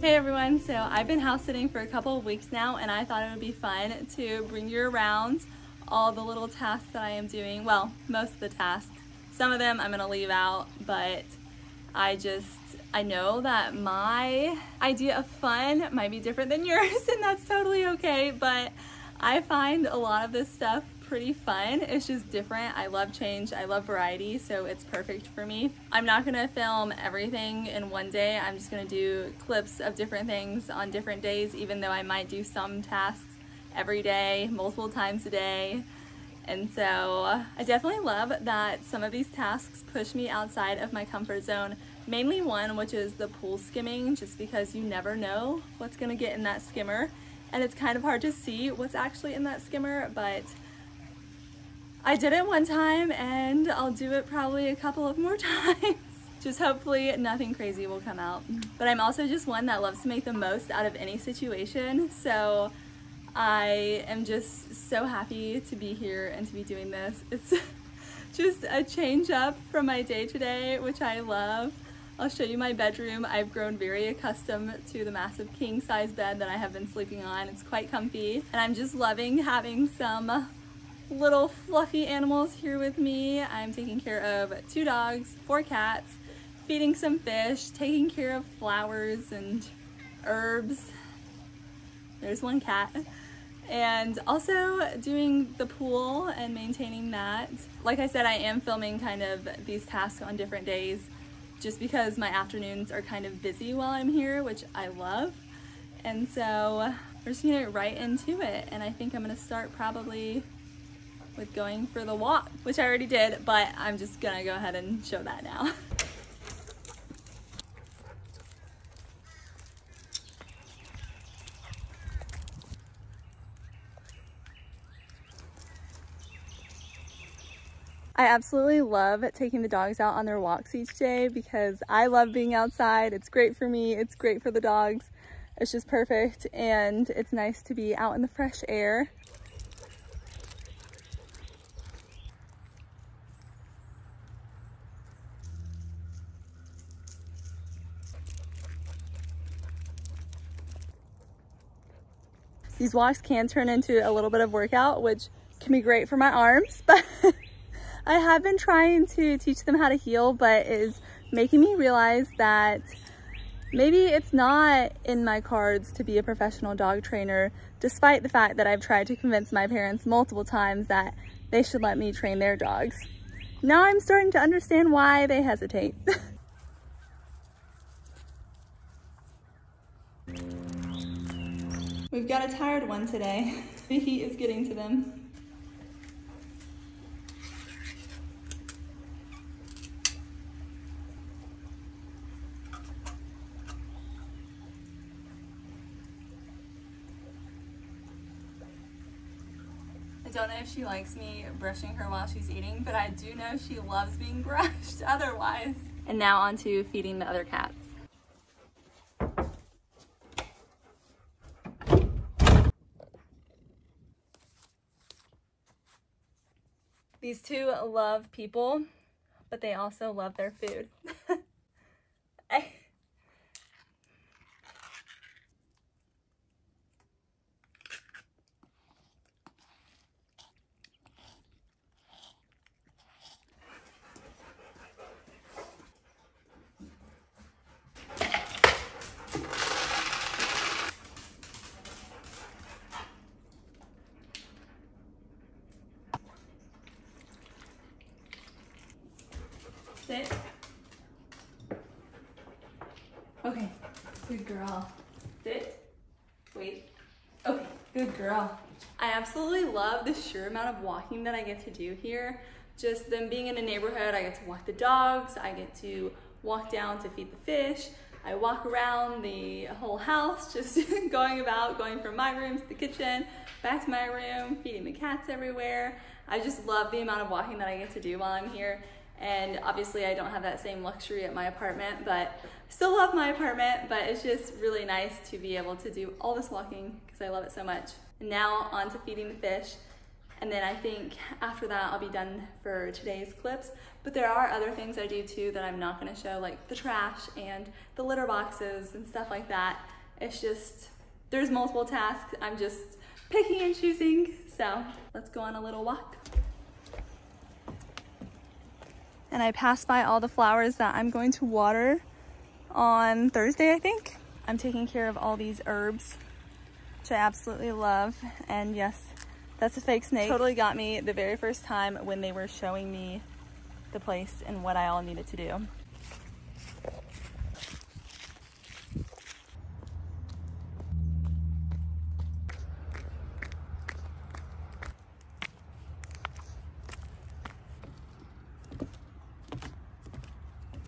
Hey everyone, so I've been house sitting for a couple of weeks now and I thought it would be fun to bring you around all the little tasks that I am doing. Well, most of the tasks. Some of them I'm gonna leave out, but I just, I know that my idea of fun might be different than yours and that's totally okay, but I find a lot of this stuff pretty fun. It's just different. I love change. I love variety, so it's perfect for me. I'm not gonna film everything in one day. I'm just gonna do clips of different things on different days, even though I might do some tasks every day, multiple times a day. And so I definitely love that some of these tasks push me outside of my comfort zone. Mainly one, which is the pool skimming, just because you never know what's gonna get in that skimmer. And it's kind of hard to see what's actually in that skimmer, but I did it one time and I'll do it probably a couple of more times. just hopefully nothing crazy will come out. But I'm also just one that loves to make the most out of any situation. So I am just so happy to be here and to be doing this. It's just a change up from my day today, which I love. I'll show you my bedroom. I've grown very accustomed to the massive king size bed that I have been sleeping on. It's quite comfy and I'm just loving having some little fluffy animals here with me. I'm taking care of two dogs, four cats, feeding some fish, taking care of flowers and herbs. There's one cat. And also doing the pool and maintaining that. Like I said, I am filming kind of these tasks on different days just because my afternoons are kind of busy while I'm here, which I love. And so we're just gonna get right into it. And I think I'm gonna start probably with going for the walk, which I already did, but I'm just gonna go ahead and show that now. I absolutely love taking the dogs out on their walks each day because I love being outside. It's great for me, it's great for the dogs. It's just perfect and it's nice to be out in the fresh air. These walks can turn into a little bit of workout, which can be great for my arms, but I have been trying to teach them how to heel, but it is making me realize that maybe it's not in my cards to be a professional dog trainer, despite the fact that I've tried to convince my parents multiple times that they should let me train their dogs. Now I'm starting to understand why they hesitate. We've got a tired one today. The heat is getting to them. I don't know if she likes me brushing her while she's eating, but I do know she loves being brushed otherwise. And now on to feeding the other cats. These two love people, but they also love their food. Sit. Okay, good girl. Sit. Wait. Okay, good girl. I absolutely love the sheer amount of walking that I get to do here. Just them being in a neighborhood, I get to walk the dogs, I get to walk down to feed the fish, I walk around the whole house, just going about, going from my room to the kitchen, back to my room, feeding the cats everywhere. I just love the amount of walking that I get to do while I'm here. And obviously I don't have that same luxury at my apartment, but still love my apartment, but it's just really nice to be able to do all this walking because I love it so much. And now on to feeding the fish. And then I think after that, I'll be done for today's clips. But there are other things I do too that I'm not gonna show, like the trash and the litter boxes and stuff like that. It's just, there's multiple tasks. I'm just picking and choosing. So let's go on a little walk. And I passed by all the flowers that I'm going to water on Thursday, I think. I'm taking care of all these herbs, which I absolutely love. And yes, that's a fake snake. Totally got me the very first time when they were showing me the place and what I all needed to do.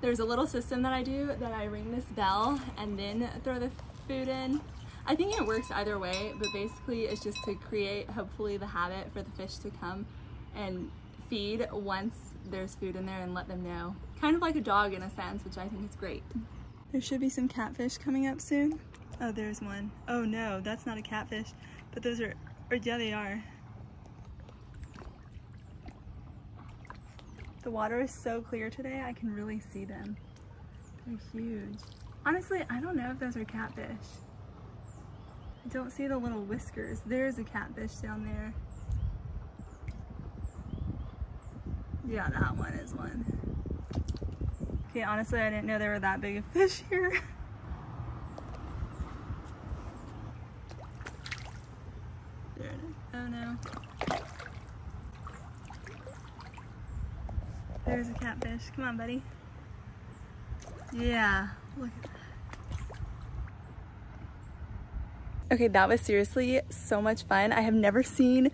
There's a little system that I do that I ring this bell and then throw the food in. I think it works either way, but basically it's just to create hopefully the habit for the fish to come and feed once there's food in there and let them know. Kind of like a dog in a sense, which I think is great. There should be some catfish coming up soon. Oh, there's one. Oh no, that's not a catfish, but those are, or yeah, they are. The water is so clear today, I can really see them. They're huge. Honestly, I don't know if those are catfish. I don't see the little whiskers. There's a catfish down there. Yeah, that one is one. Okay, honestly, I didn't know there were that big of fish here. There it is. Oh no. There's a catfish. Come on, buddy. Yeah, look at that. Okay, that was seriously so much fun. I have never seen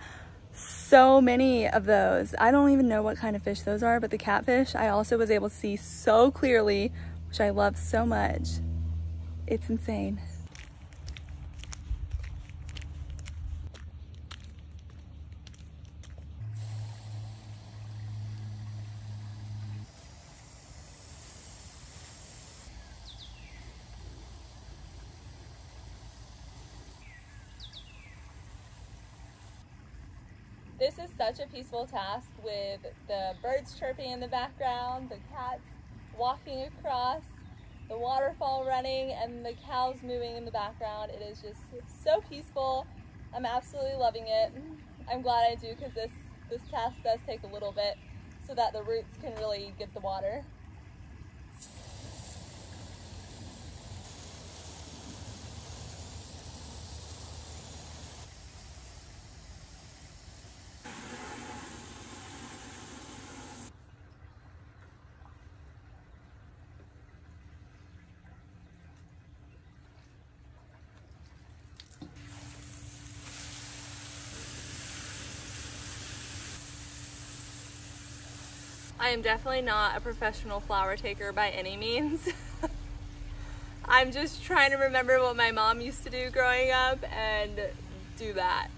so many of those. I don't even know what kind of fish those are, but the catfish I also was able to see so clearly, which I love so much. It's insane. This is such a peaceful task with the birds chirping in the background, the cats walking across, the waterfall running, and the cows moving in the background. It is just so peaceful. I'm absolutely loving it. I'm glad I do because this, this task does take a little bit so that the roots can really get the water. I am definitely not a professional flower taker by any means. I'm just trying to remember what my mom used to do growing up and do that.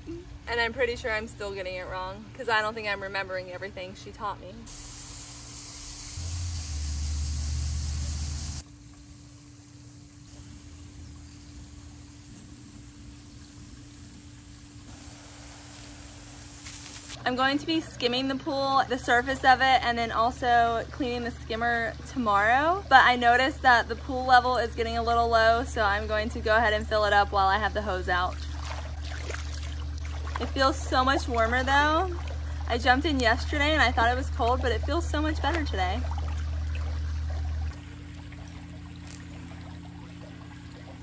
And I'm pretty sure I'm still getting it wrong because I don't think I'm remembering everything she taught me. I'm going to be skimming the pool, the surface of it, and then also cleaning the skimmer tomorrow. But I noticed that the pool level is getting a little low, so I'm going to go ahead and fill it up while I have the hose out. It feels so much warmer though. I jumped in yesterday and I thought it was cold, but it feels so much better today.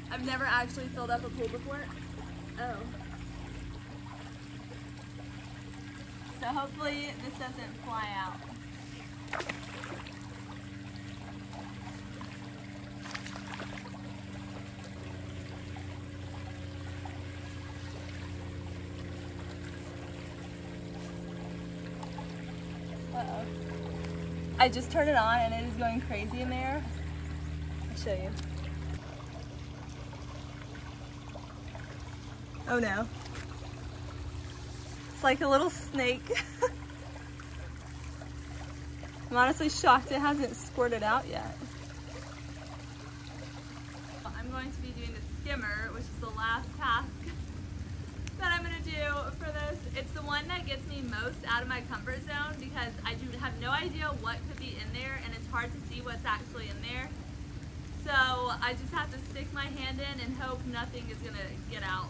I've never actually filled up a pool before. Oh. So hopefully this doesn't fly out. I just turned it on and it is going crazy in there. I'll show you. Oh no like a little snake. I'm honestly shocked it hasn't squirted out yet. I'm going to be doing the skimmer, which is the last task that I'm gonna do for this. It's the one that gets me most out of my comfort zone because I do have no idea what could be in there and it's hard to see what's actually in there. So I just have to stick my hand in and hope nothing is gonna get out.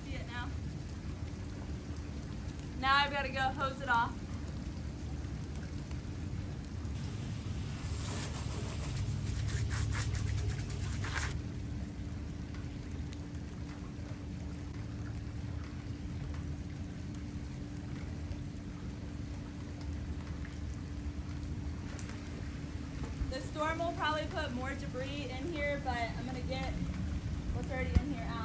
Now I've got to go hose it off. The storm will probably put more debris in here, but I'm going to get what's already in here out.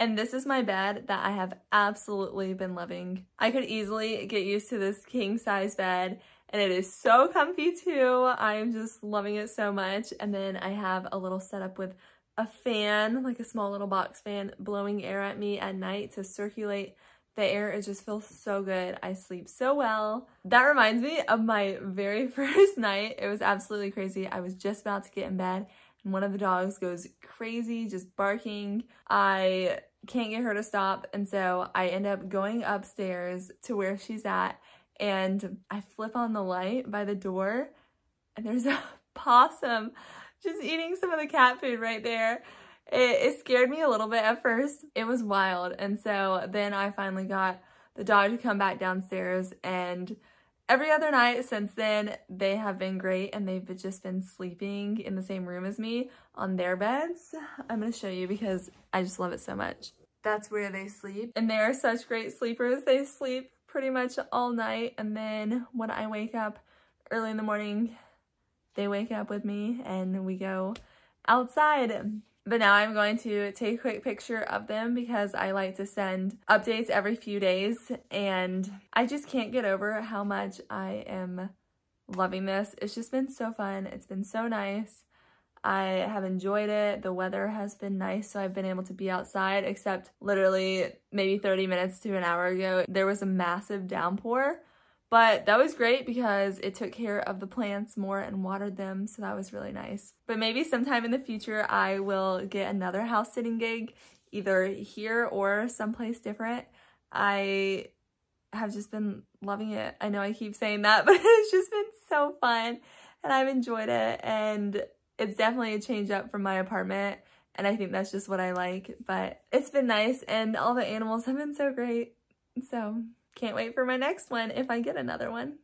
And this is my bed that I have absolutely been loving. I could easily get used to this king size bed and it is so comfy too. I'm just loving it so much. And then I have a little setup with a fan, like a small little box fan, blowing air at me at night to circulate the air. It just feels so good. I sleep so well. That reminds me of my very first night. It was absolutely crazy. I was just about to get in bed and one of the dogs goes crazy, just barking. I can't get her to stop. And so I end up going upstairs to where she's at and I flip on the light by the door and there's a possum just eating some of the cat food right there. It, it scared me a little bit at first. It was wild. And so then I finally got the dog to come back downstairs and every other night since then, they have been great and they've just been sleeping in the same room as me on their beds. I'm to show you because I just love it so much. That's where they sleep. And they are such great sleepers. They sleep pretty much all night. And then when I wake up early in the morning, they wake up with me and we go outside. But now I'm going to take a quick picture of them because I like to send updates every few days and I just can't get over how much I am loving this. It's just been so fun. It's been so nice. I have enjoyed it. The weather has been nice, so I've been able to be outside, except literally maybe 30 minutes to an hour ago, there was a massive downpour. But that was great because it took care of the plants more and watered them, so that was really nice. But maybe sometime in the future I will get another house sitting gig, either here or someplace different. I have just been loving it. I know I keep saying that, but it's just been so fun and I've enjoyed it and it's definitely a change up from my apartment and I think that's just what I like, but it's been nice and all the animals have been so great. So can't wait for my next one if I get another one.